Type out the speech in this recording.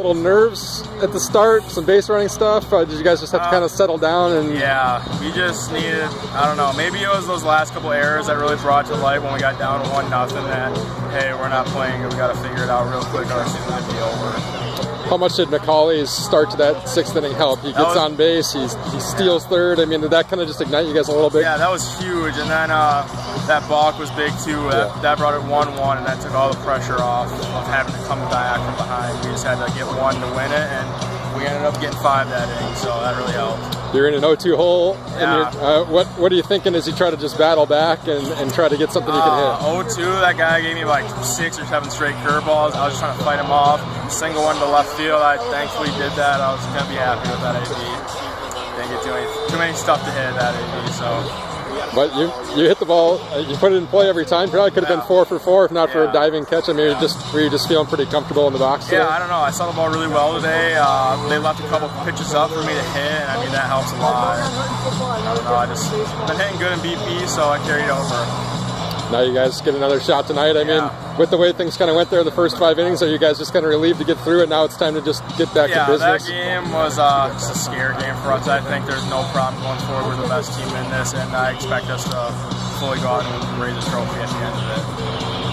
Little nerves at the start, some base running stuff. Did you guys just have to uh, kind of settle down and? Yeah, we just needed. I don't know. Maybe it was those last couple errors that really brought to light when we got down one nothing. That hey, we're not playing. We got to figure it out real quick, or it's going to be over. How much did McCauley's start to that sixth inning help? He gets was, on base, he's, he steals third. I mean, did that kind of just ignite you guys a little bit? Yeah, that was huge. And then uh, that balk was big too. That, yeah. that brought it 1 1, and that took all the pressure off of having to come back from behind. We just had to get one to win it, and we ended up getting five that inning, so that really helped you're in an 0-2 hole. Yeah. Uh, what what are you thinking as you try to just battle back and, and try to get something you can hit? 0-2, that guy gave me like six or seven straight curveballs. I was just trying to fight him off. Single one to left field. I thankfully did that. I was gonna be happy with that AB. Didn't get too many too many stuff to hit that AB. So but you you hit the ball, uh, you put it in play every time. Probably could have been four for four if not yeah. for a diving catch. I mean, yeah. just were you just feeling pretty comfortable in the box? Today? Yeah, I don't know. I saw the ball really well today. Uh, they left a couple pitches up for me to hit, I mean that helps a lot. I don't know. I just been hitting good in BP, so I carried over now you guys get another shot tonight. I yeah. mean, with the way things kind of went there the first five innings, are you guys just kind of relieved to get through it? Now it's time to just get back yeah, to business. that game was uh, just a scare game for us. I think there's no problem going forward. We're the best team in this, and I expect us to fully go out and raise a trophy at the end of it.